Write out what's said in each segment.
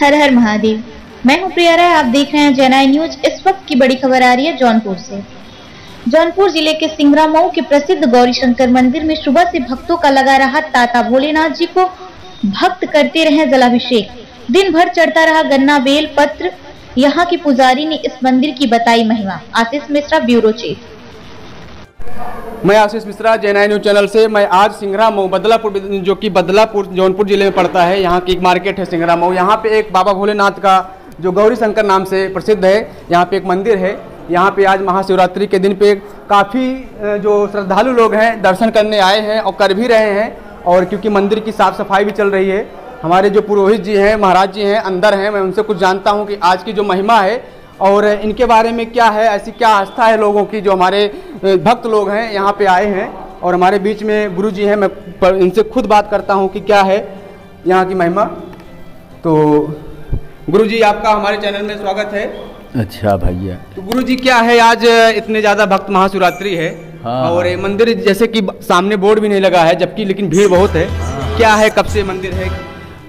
हर हर महादेव। मैं हूँ प्रिया राय, आप देख रहे हैं जेनाई न्यूज़। इस वक्त की बड़ी खबर आ रही है जौनपुर से। जौनपुर ज़िले के सिंगरा मऊ के प्रसिद्ध गौरी शंकर मंदिर में सुबह से भक्तों का लगा रहा ताता। भोलेनाथ जी को भक्त करते रहे जलाभिषेक। दिन भर चढ़ता रहा गन्ना बेल पत्र। यहाँ के पुजारी ने इस मंदिर की बताई महिमा। आशीष मिश्रा, ब्यूरो चीफ मैं Ashish Mishra J news channel से। मैं आज सिंगरा मऊ, बदलापुर जो कि बदलापुर, जौनपुर ज़िले में पड़ता है। यहाँ की एक मार्केट है सिंगरा मऊ। यहाँ पे एक बाबा भोलेनाथ का जो गौरी शंकर नाम से प्रसिद्ध है, यहाँ पे एक मंदिर है। यहाँ पे आज महाशिवरात्रि के दिन पे काफ़ी जो श्रद्धालु लोग हैं, दर्शन करने आए हैं और कर भी रहे हैं। और क्योंकि मंदिर की साफ़ सफ़ाई भी चल रही है, हमारे जो पुरोहित जी हैं, महाराज जी हैं, अंदर हैं, मैं उनसे कुछ जानता हूँ कि आज की जो महिमा है और इनके बारे में क्या है ऐसी क्या आस्था है लोगों की जो हमारे भक्त लोग हैं यहाँ पे आए हैं और हमारे बीच में गुरु जी हैं मैं इनसे खुद बात करता हूँ कि क्या है यहाँ की महिमा। तो गुरु जी आपका हमारे चैनल में स्वागत है। अच्छा भैया। तो गुरु जी क्या है आज इतने ज़्यादा भक्त महाशिवरात्रि है हाँ। और मंदिर जैसे कि सामने बोर्ड भी नहीं लगा है जबकि लेकिन भीड़ बहुत है। हाँ। क्या है कब से मंदिर है?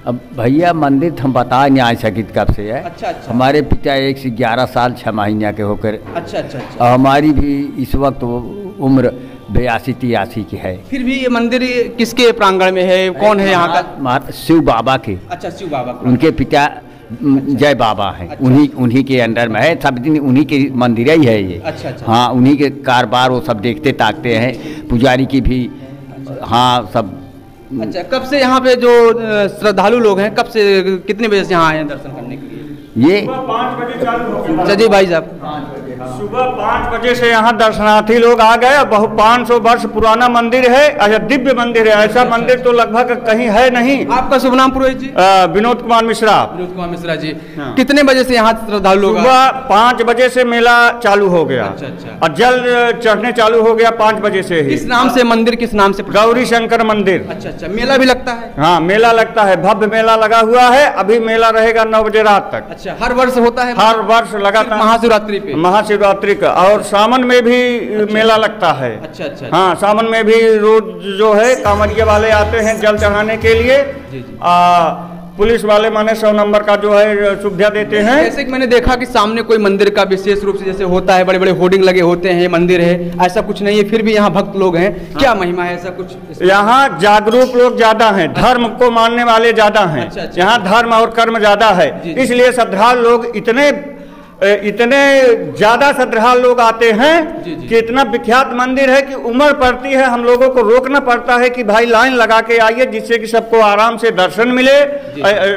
अब भैया मंदिर तो हम बता नहीं आ सकित कब से है। अच्छा अच्छा। हमारे पिता एक से ग्यारह साल छः महीने के होकर। अच्छा अच्छा अच्छा। और हमारी भी इस वक्त उम्र बयासी तिरासी की है। फिर भी ये मंदिर किसके प्रांगण में है? कौन है यहाँ का? शिव बाबा के। अच्छा शिव बाबा उनके पिता अच्छा। जय बाबा है। अच्छा, उन्हीं उन्हीं के अंडर में है। सब दिन उन्हीं के मंदिर ही है ये। अच्छा अच्छा। हाँ उन्हीं के कारोबार वो सब देखते ताकते हैं। पुजारी की भी हाँ सब अच्छा कब से यहाँ पे जो श्रद्धालु लोग हैं कब से कितने बजे से यहाँ आए हैं दर्शन करने के लिए? ये पाँच बजे चालू अच्छा जी भाई साहब। सुबह पाँच बजे से यहाँ दर्शनार्थी लोग आ गए। बहुत पाँच सौ वर्ष पुराना मंदिर है अच्छा दिव्य मंदिर है। ऐसा मंदिर तो लगभग कहीं है नहीं। आपका शुभ नाम पुरोहित जी? विनोद कुमार मिश्रा। विनोद कुमार मिश्रा जी। हाँ। कितने बजे से यहाँ श्रद्धालु लोग सुबह पाँच बजे से मेला चालू हो गया। अच्छा अच्छा। और जल चढ़ने चालू हो गया पाँच बजे से ही। किस नाम से मंदिर किस नाम से गौरी शंकर मंदिर। अच्छा अच्छा। मेला भी लगता है? हाँ मेला लगता है। भव्य मेला लगा हुआ है। अभी मेला रहेगा नौ बजे रात तक। अच्छा हर वर्ष होता है? हर वर्ष लगातार। महाशिवरात्रि पे? महाशिवरात्रि का। और सावन में भी अच्छा, मेला लगता है। अच्छा अच्छा हाँ सावन में भी रोज जो है कांवरिया वाले आते हैं जल चढ़ाने के लिए। जी जी। आ, पुलिस वाले माने सौ नंबर का जो है सुविधा देते हैं। जैसे कि मैंने देखा कि सामने कोई मंदिर का विशेष रूप से जैसे होता है बड़े बड़े होर्डिंग लगे होते हैं मंदिर है ऐसा कुछ नहीं है फिर भी यहाँ भक्त लोग हैं। हाँ। क्या महिमा है ऐसा कुछ? यहाँ जागरूक लोग ज़्यादा हैं धर्म को मानने वाले ज़्यादा हैं। अच्छा, अच्छा, यहाँ धर्म और कर्म ज़्यादा है। इसलिए श्रद्धालु लोग इतने इतने ज़्यादा श्रद्धालु लोग आते हैं कि इतना विख्यात मंदिर है कि उम्र पड़ती है। हम लोगों को रोकना पड़ता है कि भाई लाइन लगा के आइए जिससे कि सबको आराम से दर्शन मिले।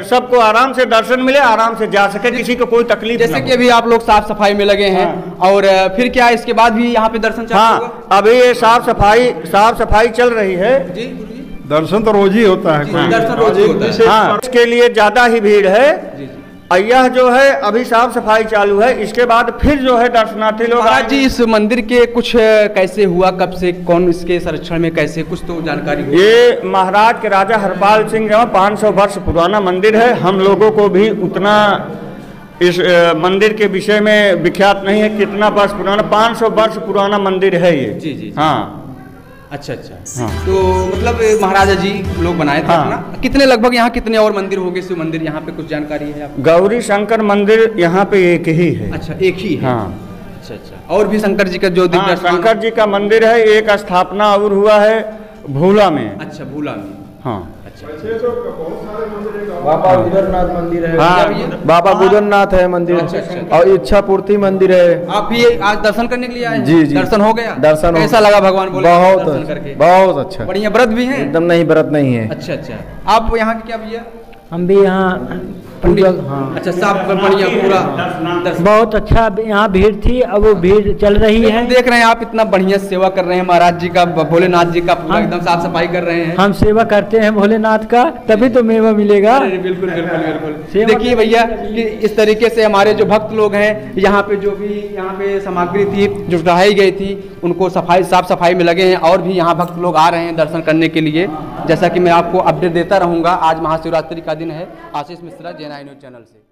सबको आराम से दर्शन मिले आराम से जा सके किसी को कोई तकलीफ़ जैसे कि अभी आप लोग साफ़ सफ़ाई में लगे हैं हाँ। और फिर क्या इसके बाद भी यहाँ पे दर्शन हाँ अभी ये साफ़ सफ़ाई साफ़ सफ़ाई चल रही है। दर्शन तो रोज ही होता है दर्शन रोज ही होता है। हाँ इसके लिए ज़्यादा ही भीड़ है। यह जो है अभी साफ़ सफ़ाई चालू है। इसके बाद फिर जो है दर्शनार्थी लोग महाराज जी इस मंदिर के कुछ कैसे हुआ कब से कौन इसके संरक्षण में कैसे कुछ तो जानकारी ये महाराज के राजा हरपाल सिंह जो पाँच सौ वर्ष पुराना मंदिर है। हम लोगों को भी उतना इस मंदिर के विषय में विख्यात नहीं है कितना वर्ष पुराना पाँच सौ वर्ष पुराना मंदिर है ये। जी जी। हाँ। अच्छा अच्छा। हाँ। तो मतलब महाराजा जी लोग बनाए थे हाँ। अपना। कितने लगभग यहाँ कितने और मंदिर हो गए शिव मंदिर यहाँ पे कुछ जानकारी है आपको? गौरी शंकर मंदिर यहाँ पे एक ही है। अच्छा एक ही है? हाँ। अच्छा अच्छा। और भी शंकर जी का जो हाँ, शंकर जी का मंदिर है एक स्थापना और हुआ है भूला में। अच्छा भूला में। हाँ। बाबा गुदरनाथ मंदिर है। हाँ बाबा गुदरनाथ है मंदिर। अच्छा, अच्छा, अच्छा, और इच्छा पूर्ति मंदिर है। आप भी आज दर्शन करने के लिए आए जी जी। दर्शन हो गया? दर्शन ऐसा लगा भगवान बोले? बहुत बहुत अच्छा। बढ़िया व्रत भी है? एकदम नहीं व्रत नहीं है। अच्छा अच्छा। आप यहाँ के क्या भैया? हम भी यहाँ हाँ। अच्छा साफ़ बढ़िया पूरा। बहुत अच्छा यहाँ भीड़ थी अब वो भीड़ चल रही है। देख रहे हैं आप इतना बढ़िया सेवा कर रहे हैं महाराज जी का भोलेनाथ जी का पूरा एकदम साफ़ सफ़ाई कर रहे हैं। हम सेवा करते हैं भोलेनाथ का तभी तो मेवा मिलेगा। बिल्कुल बिल्कुल बिल्कुल। देखिए भैया कि इस तरीके से हमारे जो भक्त लोग हैं यहाँ पे जो भी यहाँ पे सामग्री थी जो चढ़ाई गई थी उनको सफ़ाई साफ़ सफ़ाई में लगे हैं और भी यहाँ भक्त लोग आ रहे हैं दर्शन करने के लिए। जैसा कि मैं आपको अपडेट देता रहूँगा, आज महाशिवरात्रि का दिन है। Ashish Mishra J news channel से।